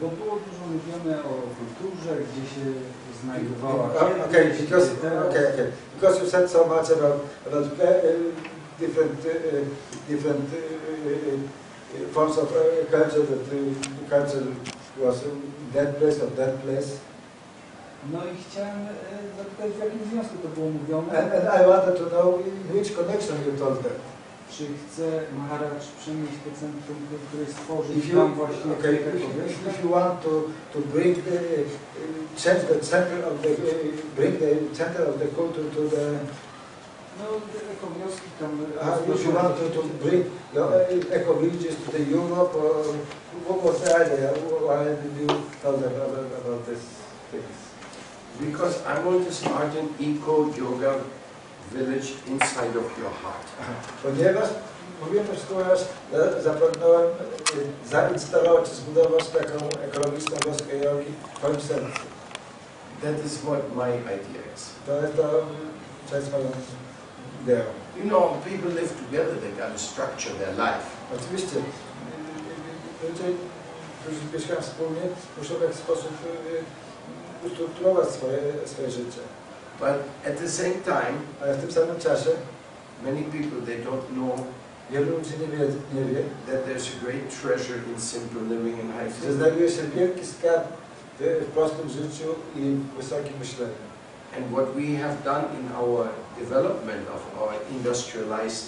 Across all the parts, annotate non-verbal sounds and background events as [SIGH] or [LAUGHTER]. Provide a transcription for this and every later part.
bo było dużo mówione o kulturze, gdzie się znajdowała okay, because okay, okay, because you said so much about about uh, uh, different uh, different uh, forms of uh, culture that uh, culture was in that place or that place, No i chciałem e, zapytać, w jakim związku to było mówione? and, and I wanted to know in which connection you told that. Czy chce Maharaj przenieść to centrum kultury, stworzyć If you tam właśnie okay, if, taką you- wiośle? if you want to to bring the uh, change the center of the uh, bring the center of the culture to the No, ekowioski tam... Uh, if you want to, to bring the uh, eco villages to the Europe, or what was the idea? Why did you tell them about, about this things? Because I want to start an eco-yoga village inside of your heart. Ponieważ mówiłem już ponieważ zapragnąłem zainstalować czy zbudować taką ekologiczną wioskę jogi w twoim sercu. That is what my idea is. To jest to, to jest moją ideą. You know, people live together, they got to structure their life. Oczywiście e, ludzie, którzy mieszkają wspólnie, muszą w jakiś sposób ustrukturować swoje, swoje życie. But at the same time, Ale w tym samym czasie many people, they don't know wielu ludzi nie wie, nie wie that there's a great treasure in simple living and high że thinking. znajduje się wielki skarb w, w prostym życiu i wysokim myśleniu. And what we have done in our development of our industrialized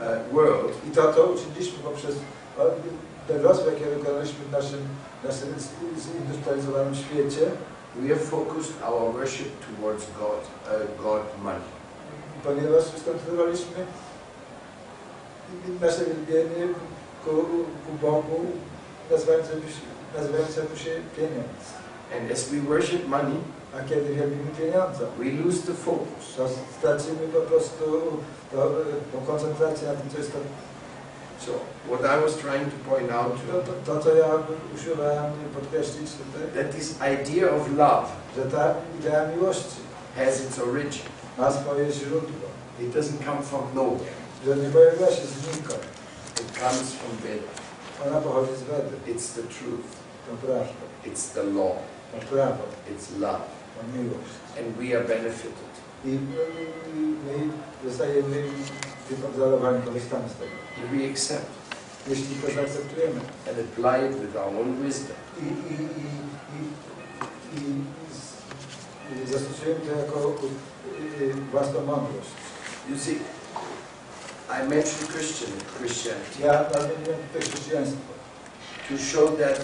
uh, world I to, to uczyniliśmy poprzez o, ten rozwój, jaki wykonaliśmy w naszym, naszym zindustrializowanym świecie, we have focused our worship towards God, uh, God money. ponieważ skoncentrowaliśmy nasze wielbienie ku, ku Bogu, nazywającemu się, nazywającemu się pieniądz. And as we worship money, A kiedy wielbimy pieniądze, we lose the focus. to stracimy po prostu to, tą koncentrację na tym, co jest to So what I was trying to point out To, to, to, to co ja usiłowałem podkreślić tutaj, that this idea of love że ta idea miłości has its origin. ma swoje źródło, It doesn't come from nowhere. że nie pojawiła się znikąd. It comes from Veda. Ona pochodzi z Wedy, It's the truth. to prawda, It's the law. to prawo, It's love. to miłość. And we are benefited. I my, my zostajemy tym obdarowani, korzystamy z tego. If we accept Jeśli to zaakceptujemy and apply it with our own wisdom, i, i, i, i, i, i zastosujemy to jako własną mądrość. you see, I mentioned Christian Christianity Ja nadmieniłem tutaj chrześcijaństwo. to show that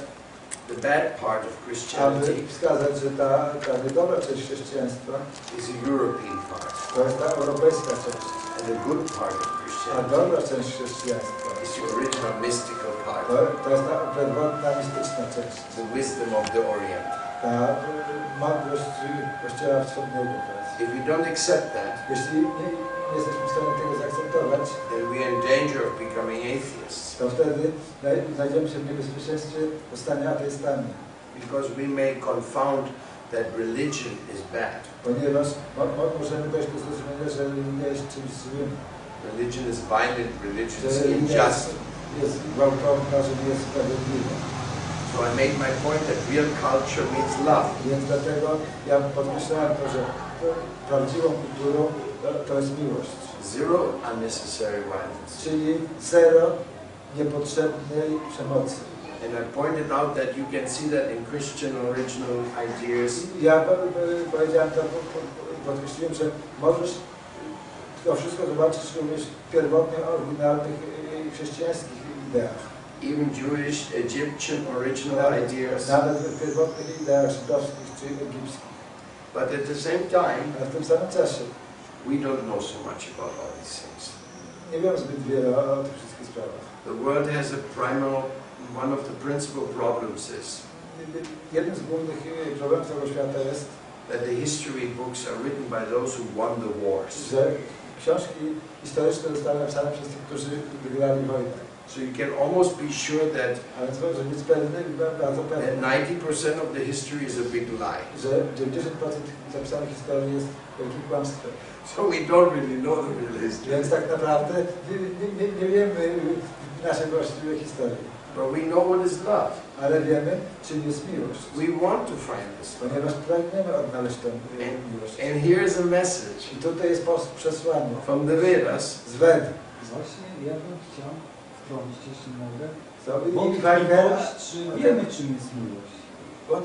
the bad part of Christianity aby wskazać, że ta, ta niedobra część chrześcijaństwa is a European part, to jest ta europejska część, and the good part of Christianity dobra część chrześcijaństwa is the original mystical part, to, to jest ta pierwotna, mistyczna część, the wisdom of the Orient. ta y, mądrość y, Kościoła Wschodniego. to jest. If we don't accept that, Jeśli nie, nie jesteśmy w stanie tego zaakceptować, then we are in danger of becoming atheists, to wtedy znaj- znajdziemy się w niebezpieczeństwie zostania ateistami, because we may confound that religion is bad. ponieważ mo, mo, możemy dojść do zrozumienia, że religia jest czymś złym, Religion is violent, religion is religia unjust. jest, jest gwałtowna, że nie jest sprawiedliwa. So I made my point that real culture means love. Więc dlatego ja podkreślałem to, że prawdziwą kulturą to, to jest miłość. Zero unnecessary violence. Czyli zero niepotrzebnej przemocy. And I pointed out that you can see that in Christian original ideas. Ja po- po- powiedziałem to, po- po- podkreśliłem, że możesz to wszystko zobaczyć również w pierwotnych, oryginalnych chrześcijańskich ideach. even Jewish, Egyptian original Nawet, ideas. nawet w pierwotnych ideach żydowskich czy egipskich. But at the same time, Ale tym samym czasie we don't know so much about all these things. nie wiem zbyt wiele o, o tych wszystkich sprawach. The world has a primal, one of the principal problems is Jednym z głównych problemów tego świata jest, that the history books are written by those who won the wars. że książki historyczne zostały napisane przez tych, którzy wygrali wojnę. So you can almost be sure that, A więc może być pewny, bardzo that pewny, 90% of the history is a big lie. że 90% zapisanych historii jest wielkim kłamstwem. So we don't really know the real history. Więc tak naprawdę nie, nie, nie, nie wiemy naszej właściwej historii. But we know what is love. ale wiemy, czym jest miłość. We want to find this. Ponieważ pragniemy odnaleźć tę miłość. And here's a message I tutaj jest przesłanie from the Vedas. z Wed. Właśnie ja bym chciał wtrącić, jeśli mogę. Wajgera- Wątpliwość, czy wiemy, czym jest miłość. What?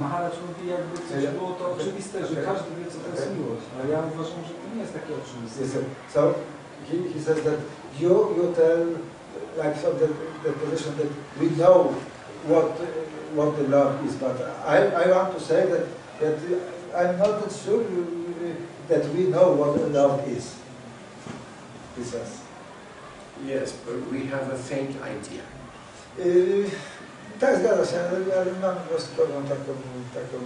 Maharaj mówi, jakby coś było to oczywiste, że Okay. każdy wie, co to jest Okay. miłość. Ale ja uważam, że to nie jest takie oczywiste. So he, he says that you you tell like from the, the position that we know what what the love is, but I, I want to say that that I'm not that sure uh, that we know what the love is. He says. Yes, but we have a faint idea. Yy, tak, zgadza się, ale, ale mam pewną taką, taką,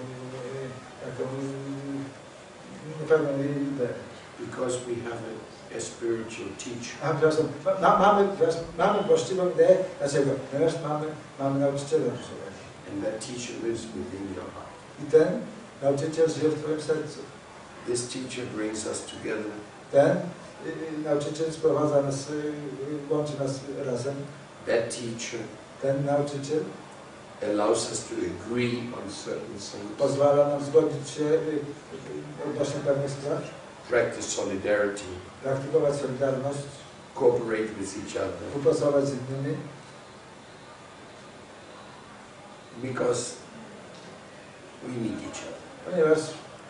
taką yy, niepewną ideę. Because we have a, a spiritual teacher. A, przepraszam, ma, mamy, przepraszam, mamy właściwą ideę, dlaczego? Ponieważ mamy, mamy nauczyciela żywego. And that teacher lives within your heart. I ten nauczyciel żyje w Twoim sercu. This teacher brings us together Ten y, y, nauczyciel sprowadza nas, y, y, łączy nas razem. That teacher Ten nauczyciel allows us to agree on certain things, pozwala nam zgodzić się odnośnie pewnych spraw, practice solidarity, praktykować solidarność, cooperate with each other, współpracować z innymi, because we need each other. ponieważ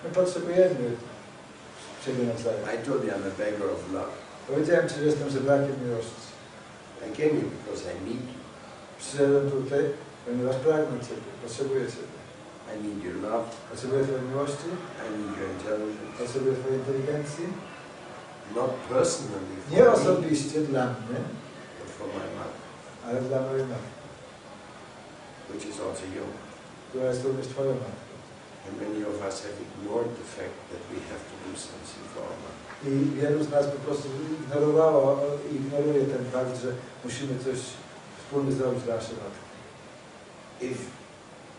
my potrzebujemy siebie nawzajem. I told you I'm a beggar of love. Powiedziałem Ci, że jestem żebrakiem miłości. I came here because I need you. Przyszedłem tutaj, ponieważ pragnę Ciebie, potrzebuję Ciebie. I need your love. Potrzebuję Twojej miłości, I need your intelligence. potrzebuję Twojej inteligencji. Not personally for Nie me, osobiście dla mnie, but for my mother, ale dla mojej matki, which is also young. która jest również Twoją matką. And many of us have ignored the fact that we have to do something for our mother. I wielu z nas po prostu ignorowało i ignoruje ten fakt, że musimy coś wspólnie zrobić dla naszej matki. If,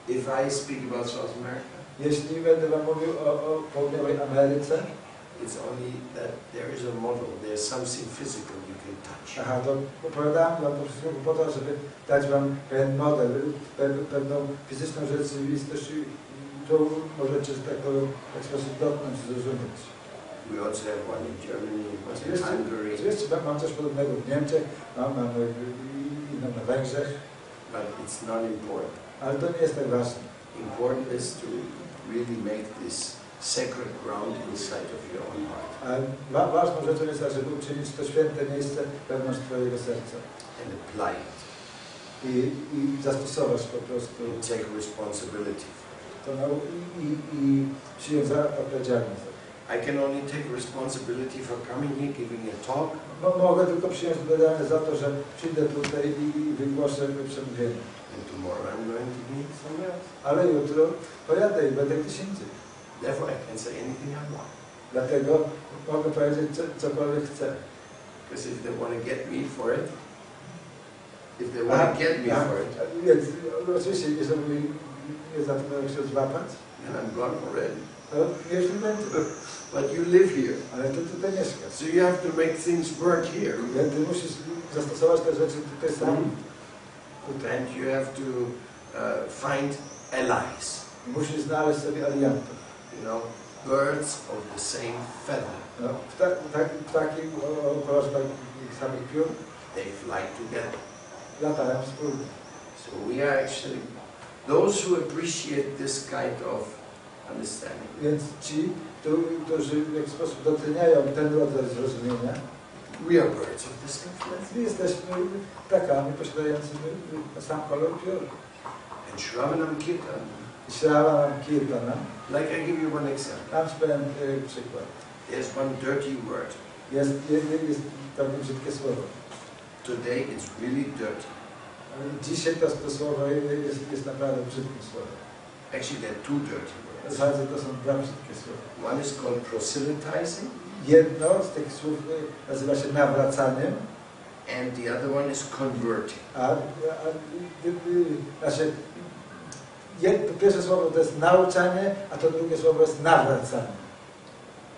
if I speak about South America, Jeśli będę Wam mówił o, o południowej Ameryce, it's only that there is a model, there's something physical you can touch. aha, to opowiadałem Wam to wszystko po to, żeby dać Wam pewien model, pe- pewną fizyczną rzeczywistość, którą możecie, że tak powiem, w taki sposób dotknąć, zrozumieć. We also have one in Germany, one in Hungary, oczywiście mam- coś podobnego w Niemczech, mam, mam e, inną na Węgrzech, but it's not important. Ale to nie jest tak ważne. Important is to really make this sacred ground inside of your own heart wa ważną rzeczą jest, żeby uczynić to święte miejsce wewnątrz Twojego serca and apply it i, i zastosować po prostu and take responsibility. to nau- i, i, i przyjąć za odpowiedzialność. I can only take responsibility for coming here, giving a talk, No, mogę tylko przyjąć odpowiedzialność za to, że przyjdę tutaj i, i wygłoszę przemówienie. And tomorrow I'm going to be somewhere else. Ale jutro pojadę i będę gdzieś indziej. Therefore, I can say anything I want. Dlatego mogę powiedzieć co, cokolwiek chcę. Because if they want to get me for it, if they want to get me A, for it, Więc oczywiście, jeżeli mnie za to będą się złapać, then I'm gone already. jeśli [LAUGHS] będzie. But you live here, Ale ty tutaj mieszkasz. so you have to make things work here. Więc ty musisz zastosować te rzeczy tutaj sam. Tutaj. And you have to uh, find allies, Musisz znaleźć sobie aliantów. you know, birds of the same feather. No, pta, tak, ptaki o, kolorze takich samych piór They fly together. latają wspólnie. So we are actually, those who appreciate this kind of understanding, Więc ci, którzy w jakiś sposób doceniają ten rodzaj zrozumienia, we are birds of feather. my jesteśmy ptakami posiadającymi sam kolor piór. And Shravanam Kirtan, Śrawa nam kirtana. like I give you one example. Tam powiem y, przykład. There's one dirty word. Jest, jest, jest brzydkie słowo. Today it's really dirty. Dzisiaj to, to słowo jest, jest naprawdę brzydkim słowem. Actually, there are two dirty W words. zasadzie to są dwa brzydkie słowa. One is called proselytizing, Jedno z tych słów y, nazywa się nawracaniem, and the other one is converting. a, a y, znaczy, jed, to pierwsze słowo to jest nauczanie, a to drugie słowo jest nawracanie.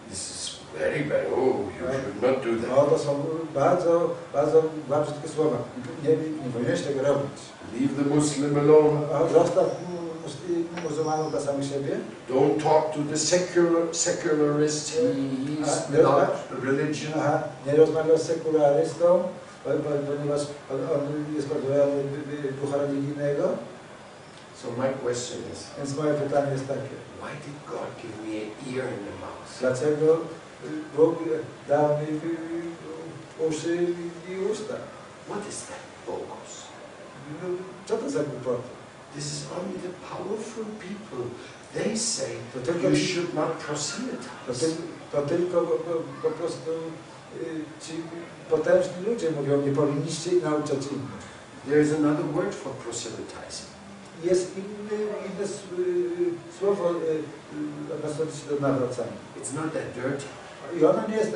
This is Very bad. Oh, you should not do No, that. to są bardzo, bardzo dwa brzydkie słowa. Nie, nie powinieneś tego robić. Leave the Muslim alone. A Zostaw mus- muzułmanów dla samych siebie. Don't talk to the secular secularist. He, he's Uh, without religion. Aha, nie z sekularystą, ponieważ on, jest ducha religijnego. So my question is, Więc moje pytanie jest takie. why did God give me an ear in the mouth? Dlaczego Bóg dał mi y, uszy i usta? What is that bogus? No, Co to za głupoty? This is only the powerful people. They say To tylko, you should not to, proselytize. ty, to tylko po, po, po prostu y, ci potężni ludzie mówią, nie powinniście nauczać innych. There is another word for proselytizing. Jest inny, inne y, słowo y, odnoszące się do nawracania. It's not that dirty. I ono nie jest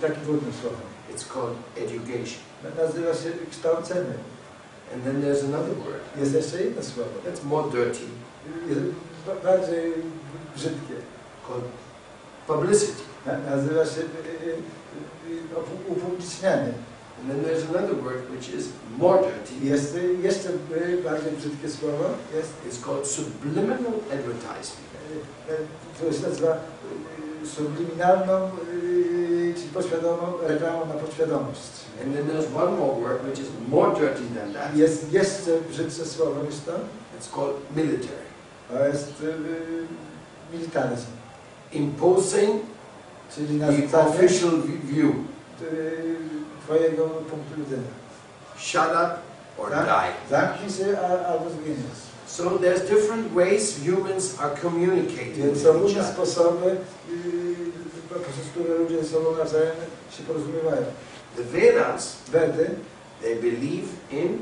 takim trudnym słowem. It's called education. Nazywa się kształcenie. And then there's another word inne słowo. that's more dirty, bardziej brzydkie. called publicity. Nazywa się upublicznianie. And then there's another word which is more dirty. Jest y, jeszcze y, bardziej brzydkie słowo. Jest, It's called subliminal advertising. które się nazywa subliminalną, y, czyli poświadomą reklamą na podświadomość. And then there's one more word which is more dirty than that. Jest jeszcze brzydsze słowo niż to. It's called military. To jest y, y, militaryzm. Imposing Czyli the official vi- view. y, Twojego punktu widzenia. Shut up or Tak? die. Zamknij się albo zginiesz. So there's different ways humans are communicating Więc with each other. sposoby, poprzez które ludzie ze sobą nawzajem się porozumiewają. The Vedas, Wedy they believe in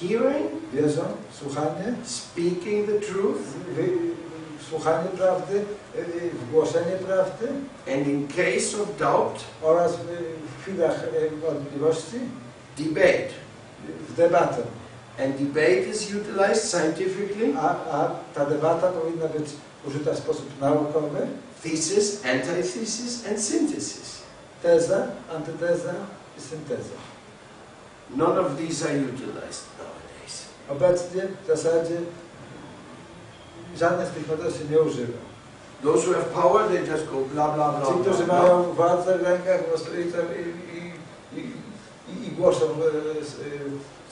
hearing, wierzą, słuchanie, speaking the truth, słuchanie prawdy, y, y, głoszenie prawdy and in case of doubt, oraz w chwilach y, wątpliwości debate. w debatę. And debate is utilized scientifically, A, a ta debata powinna być użyta w sposób naukowy. Thesis, antithesis, and synthesis. Teza, antyteza i synteza. None of these are utilized nowadays. Obecnie w zasadzie żadne z tych metod się nie używa. Those who have power, they just go blah, blah, blah, Ci, którzy blah. mają władzę w rękach, i, tam- i, i, i, głoszą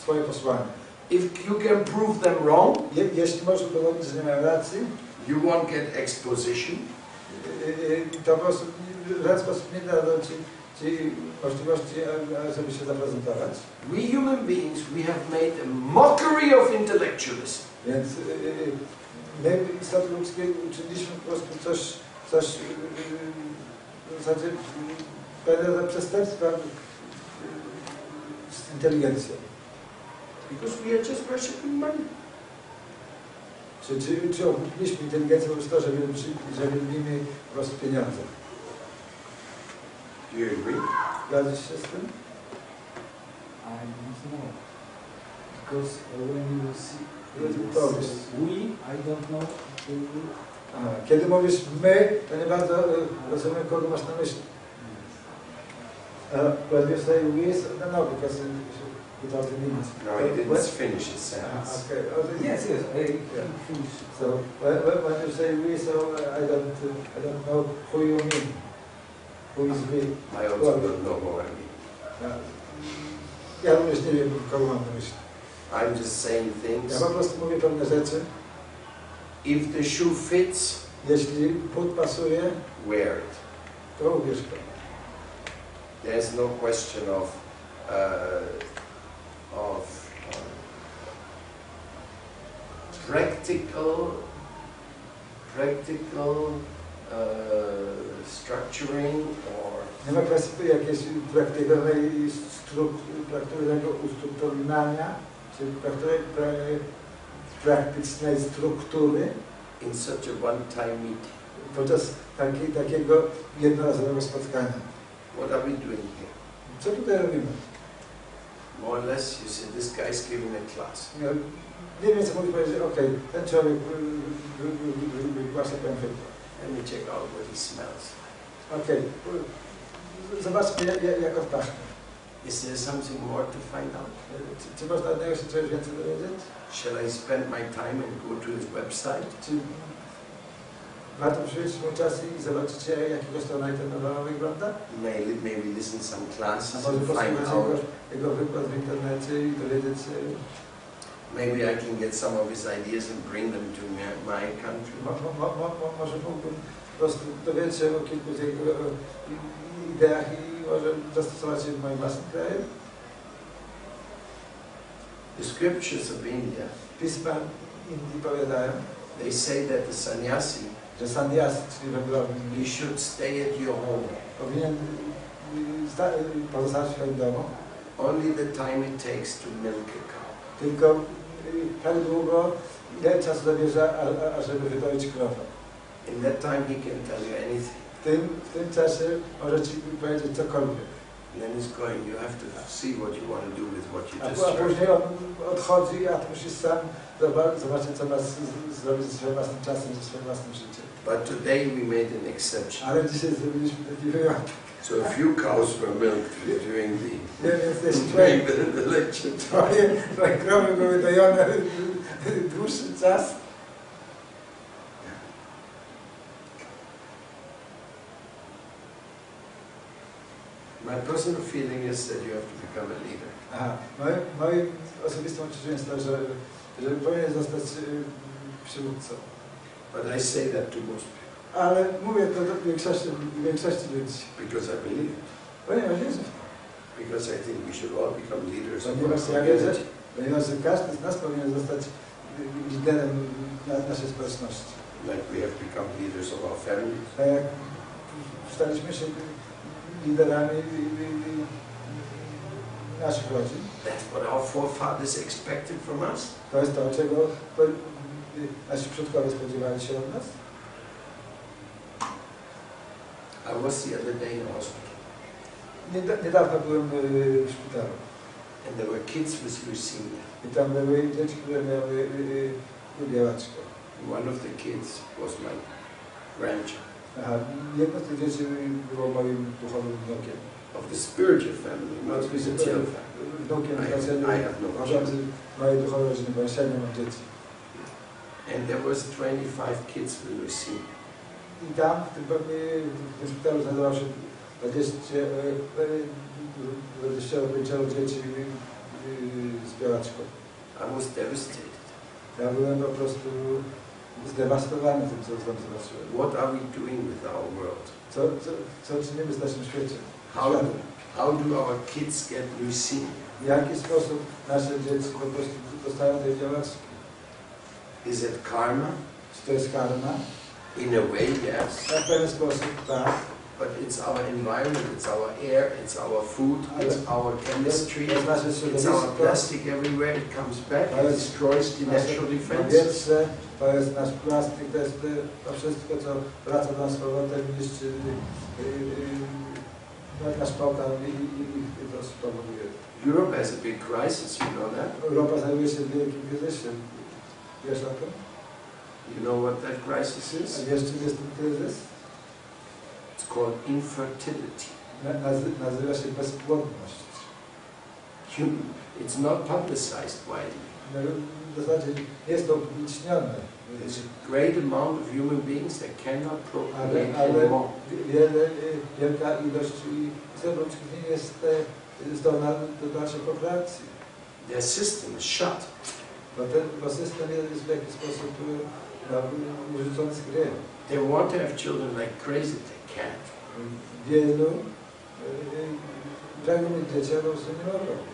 swoje posłanie. If you can prove them wrong, Je, jeśli możesz udowodnić, że nie mają racji, you won't get exposition. To po prostu w żaden sposób nie dadzą ci, ci możliwości, żeby się zaprezentować. We human beings, we have made a mockery of intellectualism. Więc e, e, my, istoty ludzkie, uczyniliśmy po prostu coś, coś w zasadzie pewne przestępstwa z inteligencją. Because we are just worshipping money. Czy, czy, czy okupiliśmy inteligencję poprzez to, że, wielbi- że wielbimy po prostu pieniądze? Do you agree? Zgadzasz się z tym? I don't know. Because uh, when you see says we, I don't know who A, kiedy mówisz my, to nie bardzo e, rozumiem, kogo masz na myśli. Uh, when you say we, no, no, because without the meaning. No, he didn't finish his sentence. okay. Oh, Yes, yes, I Yeah. finish. So when, when you say we, so uh, I don't, uh, I don't know who you mean. Who is we? I also don't know who I mean. Uh, ja również nie wiem, kogo mam na myśli. I'm just saying Ja things. po prostu mówię pewne rzeczy. If the shoe fits, Jeśli but pasuje, wear it. to ubierz to. There's no question of uh, of um, practical practical uh, structuring or Nie ma kwestii jakiejś praktycznego ustrukturyzowania, czy prakty- pra- praktycznej struktury in such a one-time meeting. podczas takiej, takiego jednorazowego spotkania. What are we doing here? Co tutaj robimy? More or less, you see, this guy's giving a class. Ja Nie wiem, co mogę powiedzieć, okej, ten człowiek wy- wy- wy- wy- wygłasza pewien wykład. Let me check out what he smells. A Okej. Zobaczmy, jak, jak, jak odpachnę. Is there something more to find out? Czy, czy można od niego się czegoś? Shall I spend my time and go to his website? Maybe, maybe listen some classes and find out. jego wykład w internecie i dowiedzieć się, Maybe I can get some of his ideas and bring them to my, my country. może mógłbym prostu dowiedzieć się o kilku jego ideach i może zastosować je w moim własnym kraju. The scriptures of India, Pisma Indii powiadają, they say that the sannyasi, że sannyas, czyli wędrownik, you should stay at your home powinien y, y, pozostać w swoim domu, only the time it takes to milk a cow. tylko y, tak długo, ile czasu zabierze, ażeby wydoić krowę. In that time he can tell you anything. W tym, w tym czasie może Ci powiedzieć cokolwiek. And then he's going, you have to see what you want to do with what you just a później on odchodzi, a ty musisz sam zoba- zobaczyć, co masz zrobić ze swoim własnym czasem, ze swoim własnym życiem. But today we made an exception. Ale dzisiaj zrobiliśmy taki wyjątek. So a few cows were milked during the, Nie, więc jeśli during the, the lecture. twoje, twoje krowy były dojone My personal feeling is that you have to become a leader. Aha, moim, moim osobistym odczuciem jest to, że, że powinien zostać przywódcą. But I say that to most people Ale mówię to do większości, większości ludzi. because I believe it. Ponieważ wierzę w to. Because I think we should all become leaders of our ja wierzę, community. ponieważ każdy z nas powinien zostać liderem na naszej społeczności. Like we have become leaders of our families. Tak jak staliśmy się liderami y, y, y, naszych rodzin. That's what our forefathers expected from us. To jest to, czego nasi przodkowie spodziewali się od nas. I was the other day in hospital Nieda- Niedawno byłem y, w szpitalu and there were kids with leukemia. i tam były dzieci, które miały y, y, białaczkę. One of the kids was my grandchild Aha, jedno z tych dzieci było moim duchowym wnukiem. of the spiritual family, not the Oczywiście material to- family. Wnukiem I I have no children. mojej duchowej rodziny, bo ja nie mam dzieci. And there was 25 kids with leukemia. I tam w szpitalu znajdowało się 20, y, y, 25 dzieci y, y, z białaczką. I was devastated. Ja byłem po prostu zdewastowany tym, co tam zobaczyłem. What are we doing with our world? Co, co, co czynimy z naszym świecie? How, how do our kids get leukemia? W jaki sposób nasze dzieci po prostu dostają tej białaczki? Is it karma? Czy to jest karma? In a way, yes. Na pewien sposób tak. But it's our environment, it's our air, it's our food, it's our chemistry, it's our plastic everywhere. It comes back, it destroys the natural defense. to jest nasz plastik, to jest to wszystko, co wraca do nas z powrotem niszczy nasz i, i to spowoduje. Europe has a big crisis, you know that? Europa znajduje się w wielkim kryzysie. O tym? You know what that crisis is? czym jest ten? It's called infertility. Na, nazy, nazywa się bezpłodność. Hum- It's not publicized widely. No, W zasadzie jest to upublicznione, There's a great amount of human beings that cannot procreate ale, ale anymore. wiele, y, wielka ilość zewnątrznych nie jest zdolna do dalszej prokreacji. Their system is shut. Bo ten bo system jest w jakiś sposób y, no, wyrzucony. They want to have children like crazy, they can't. Wielu pragnie dzieci, ale prostu nie mogą.